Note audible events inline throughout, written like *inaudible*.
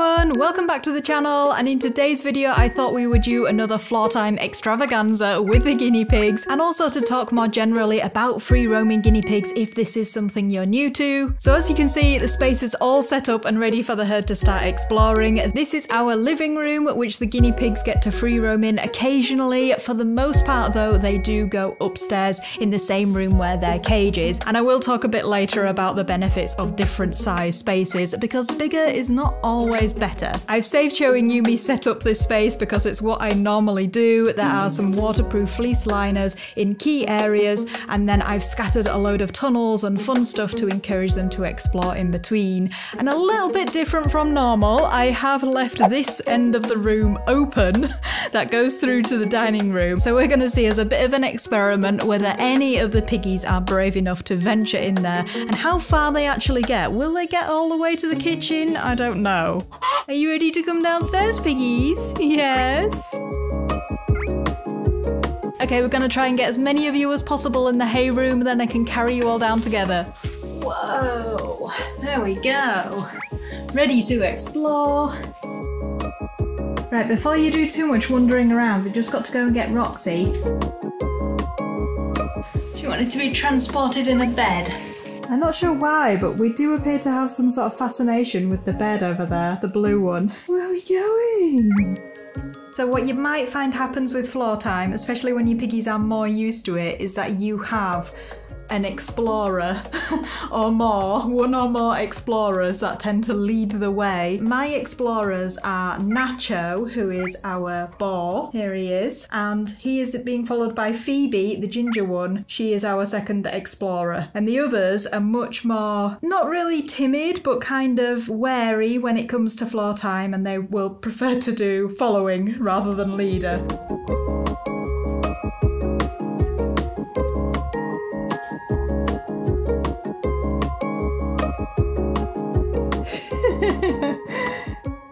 what? Everyone, welcome back to the channel and in today's video I thought we would do another floor time extravaganza with the guinea pigs and also to talk more generally about free roaming guinea pigs if this is something you're new to. So as you can see the space is all set up and ready for the herd to start exploring. This is our living room which the guinea pigs get to free roam in occasionally. For the most part though they do go upstairs in the same room where their cage is and I will talk a bit later about the benefits of different size spaces because bigger is not always better. I've saved showing you me set up this space because it's what I normally do. There are some waterproof fleece liners in key areas, and then I've scattered a load of tunnels and fun stuff to encourage them to explore in between. And a little bit different from normal, I have left this end of the room open *laughs* that goes through to the dining room. So we're going to see as a bit of an experiment whether any of the piggies are brave enough to venture in there and how far they actually get. Will they get all the way to the kitchen? I don't know. Are you ready to come downstairs, piggies? Yes? Okay, we're gonna try and get as many of you as possible in the hay room, then I can carry you all down together. Whoa, there we go. Ready to explore. Right, before you do too much wandering around, we've just got to go and get Roxy. She wanted to be transported in a bed. I'm not sure why, but we do appear to have some sort of fascination with the bed over there, the blue one. *laughs* Where are we going? So what you might find happens with floor time, especially when your piggies are more used to it, is that you have an explorer *laughs* or more, one or more explorers that tend to lead the way. My explorers are Nacho, who is our boar. Here he is. And he is being followed by Phoebe, the ginger one. She is our second explorer. And the others are much more, not really timid, but kind of wary when it comes to floor time, and they will prefer to do following rather than leader.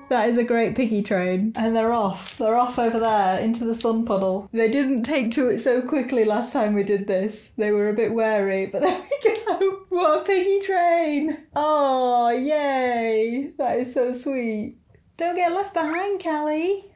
That is a great piggy train. And they're off. They're off over there into the sun puddle. They didn't take to it so quickly last time we did this. They were a bit wary, but *laughs* there we go. What a piggy train. Oh, yay. That is so sweet. Don't get left behind, Callie.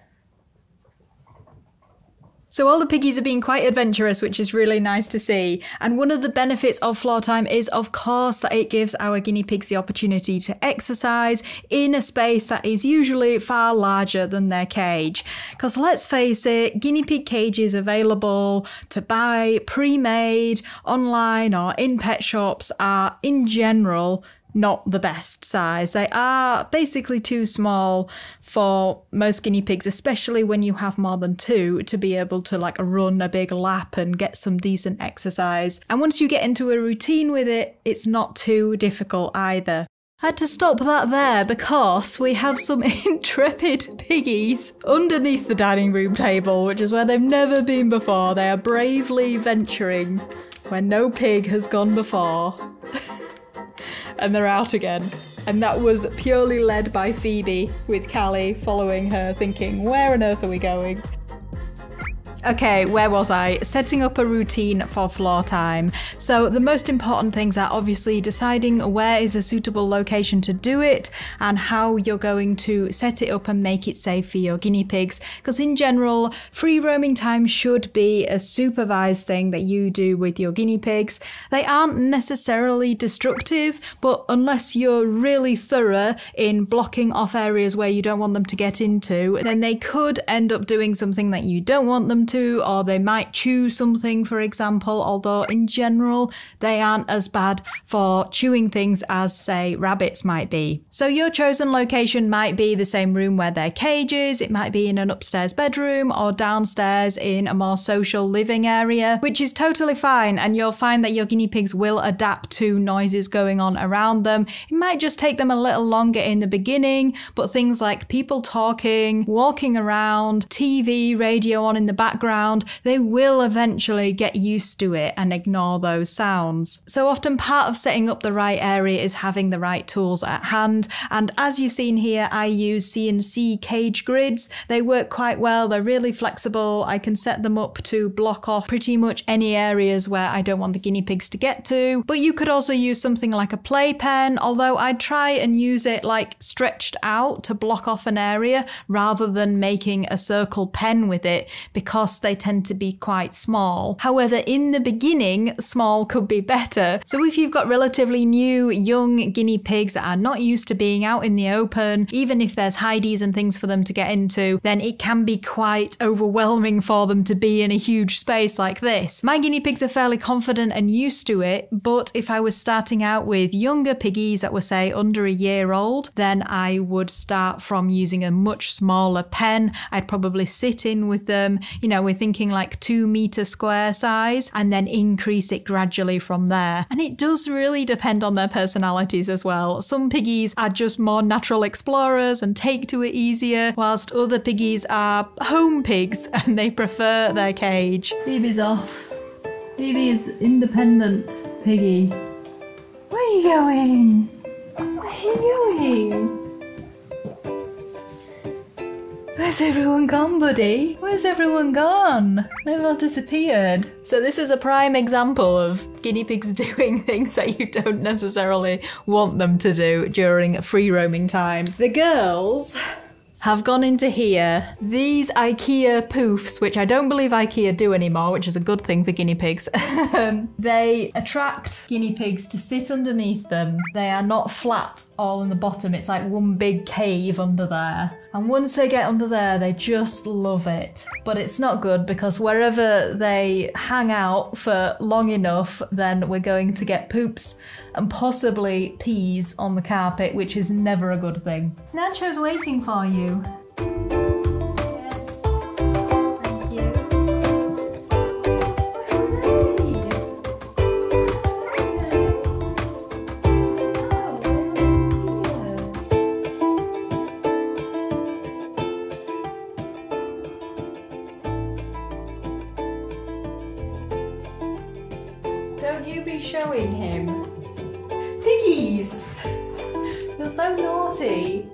So all the piggies are being quite adventurous, which is really nice to see. And one of the benefits of floor time is, of course, that it gives our guinea pigs the opportunity to exercise in a space that is usually far larger than their cage. Because let's face it, guinea pig cages available to buy pre-made online or in pet shops are in general not the best size. They are basically too small for most guinea pigs, especially when you have more than two, to be able to like run a big lap and get some decent exercise. And once you get into a routine with it, it's not too difficult either. I had to stop that there because we have some *laughs* intrepid piggies underneath the dining room table, which is where they've never been before. They are bravely venturing where no pig has gone before. And they're out again. And that was purely led by Phoebe, with Callie following her, thinking, Where on earth are we going? Okay, where was I? Setting up a routine for floor time. So, the most important things are obviously deciding where is a suitable location to do it and how you're going to set it up and make it safe for your guinea pigs. Because, in general, free roaming time should be a supervised thing that you do with your guinea pigs. They aren't necessarily destructive, but unless you're really thorough in blocking off areas where you don't want them to get into, then they could end up doing something that you don't want them to to, or they might chew something, for example, although in general they aren't as bad for chewing things as, say, rabbits might be. So your chosen location might be the same room where their cage is, it might be in an upstairs bedroom or downstairs in a more social living area, which is totally fine, and you'll find that your guinea pigs will adapt to noises going on around them. It might just take them a little longer in the beginning, but things like people talking, walking around, TV, radio on in the background, background, they will eventually get used to it and ignore those sounds. So often part of setting up the right area is having the right tools at hand. And as you've seen here, I use C&C cage grids. They work quite well. They're really flexible. I can set them up to block off pretty much any areas where I don't want the guinea pigs to get to. But you could also use something like a playpen, although I'd try and use it like stretched out to block off an area rather than making a circle pen with it because they tend to be quite small. However, in the beginning, small could be better. So if you've got relatively new, young guinea pigs that are not used to being out in the open, even if there's hideys and things for them to get into, then it can be quite overwhelming for them to be in a huge space like this. My guinea pigs are fairly confident and used to it, but if I was starting out with younger piggies that were say under a year old, then I would start from using a much smaller pen. I'd probably sit in with them, you know, we're thinking like two meter square size and then increase it gradually from there. And it does really depend on their personalities as well. Some piggies are just more natural explorers and take to it easier, whilst other piggies are home pigs *laughs* and they prefer their cage. Phoebe's off. Phoebe is independent piggy. Where are you going? Where are you going? Where's everyone gone, buddy? Where's everyone gone? They've all disappeared. So this is a prime example of guinea pigs *laughs* doing things that you don't necessarily want them to do during free roaming time. The girls have gone into here. These IKEA poofs, which I don't believe IKEA do anymore, which is a good thing for guinea pigs, *laughs* um, they attract guinea pigs to sit underneath them. They are not flat all in the bottom, it's like one big cave under there. And once they get under there, they just love it. But it's not good because wherever they hang out for long enough, then we're going to get poops and possibly pees on the carpet, which is never a good thing. Nacho's waiting for you. Don't you be showing him. Piggies! *laughs* You're so naughty.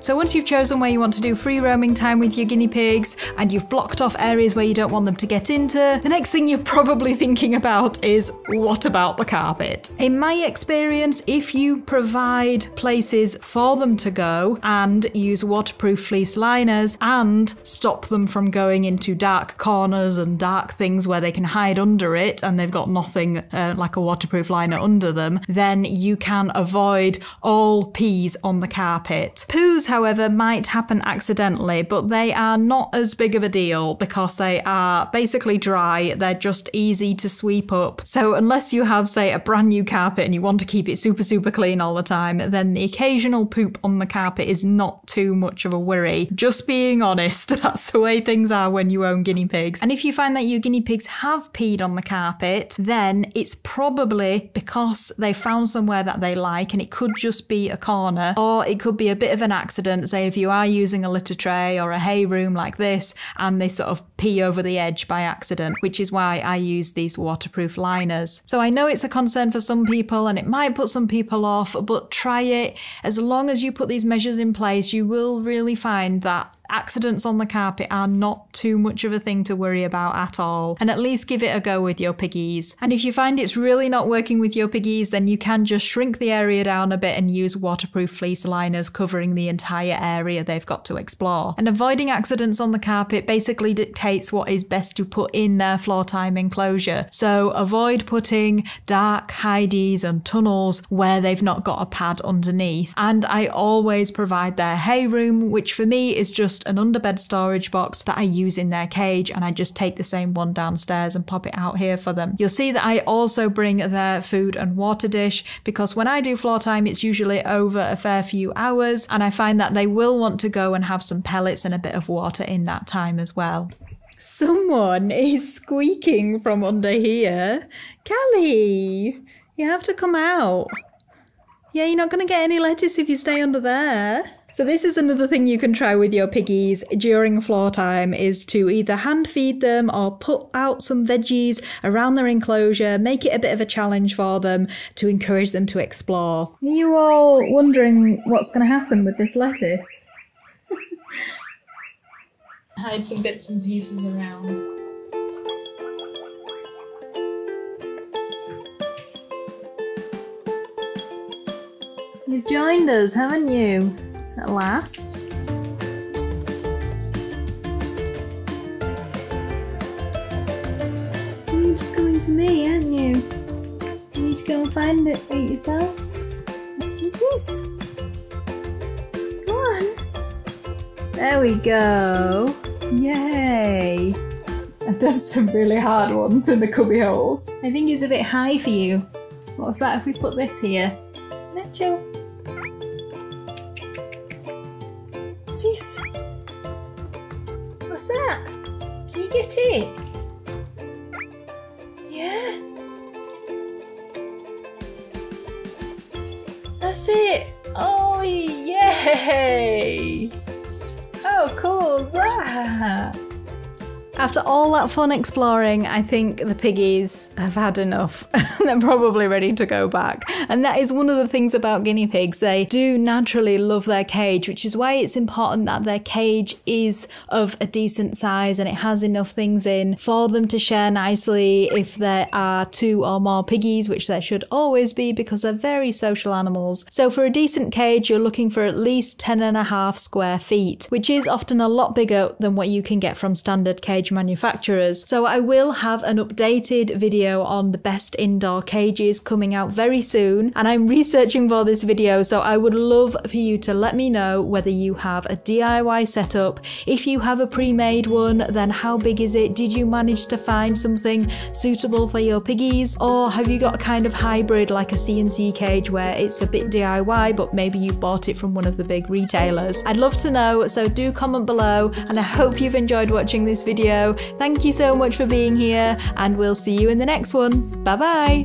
So once you've chosen where you want to do free roaming time with your guinea pigs and you've blocked off areas where you don't want them to get into, the next thing you're probably *laughs* thinking about is what about the carpet? In my experience, if you provide places for them to go and use waterproof fleece liners and stop them from going into dark corners and dark things where they can hide under it and they've got nothing uh, like a waterproof liner under them, then you can avoid all pees on the carpet. Poos, however, might happen accidentally, but they are not as big of a deal because they are basically dry. They're just easy to sweep up. So unless you have, say, a brand new carpet and you want to keep it super, super clean all the time, then the occasional poop on the carpet is not too much of a worry. Just being honest, *laughs* that's the way things are when you own guinea pigs. And if you find that your guinea pigs have peed on the carpet, then it's probably because they found somewhere that they like and it could just be a corner or it could be a bit of an accident. Say if you are using a litter tray or a hay room like this and they sort of pee over the edge by accident, which is why I use these waterproof liners. So I know it's a concern for some people and it might put some people off, but try it. As long as you put these measures in place, you will really find that accidents on the carpet are not too much of a thing to worry about at all. And at least give it a go with your piggies. And if you find it's really not working with your piggies, then you can just shrink the area down a bit and use waterproof fleece liners covering the entire area they've got to explore. And avoiding accidents on the carpet basically dictates what is best to put in their floor time enclosure. So avoid putting dark hideys and tunnels where they've not got a pad underneath. And I always provide their hay room, which for me is just an underbed storage box that I use in their cage and I just take the same one downstairs and pop it out here for them. You'll see that I also bring their food and water dish because when I do floor time, it's usually over a fair few hours and I find that they will want to go and have some pellets and a bit of water in that time as well. Someone is squeaking from under here. Callie, you have to come out. Yeah, you're not going to get any lettuce if you stay under there. So this is another thing you can try with your piggies during floor time is to either hand feed them or put out some veggies around their enclosure, make it a bit of a challenge for them to encourage them to explore. Are you all wondering what's going to happen with this lettuce? *laughs* Hide some bits and pieces around. You've joined us, haven't you? At last. You're just coming to me, aren't you? You need to go and find it for yourself. What is this? Go on. There we go. Yay! I've done some really hard ones in the cubby holes. I think it's a bit high for you. What about if we put this here? Nacho. This? What's that? Can you get it? Yeah? That's it! Oh, yay! How cool is that? After all that fun exploring, I think the piggies have had enough. *laughs* They're probably ready to go back. And that is one of the things about guinea pigs. They do naturally love their cage, which is why it's important that their cage is of a decent size and it has enough things in for them to share nicely if there are two or more piggies, which there should always be because they're very social animals. So for a decent cage, you're looking for at least 10 and a half square feet, which is often a lot bigger than what you can get from standard cage manufacturers. So I will have an updated video on the best indoor cages coming out very soon and I'm researching for this video so I would love for you to let me know whether you have a DIY setup. If you have a pre-made one then how big is it? Did you manage to find something suitable for your piggies or have you got a kind of hybrid like a C&C cage where it's a bit DIY but maybe you've bought it from one of the big retailers? I'd love to know so do comment below and I hope you've enjoyed watching this video. Thank you so much for being here, and we'll see you in the next one. Bye bye.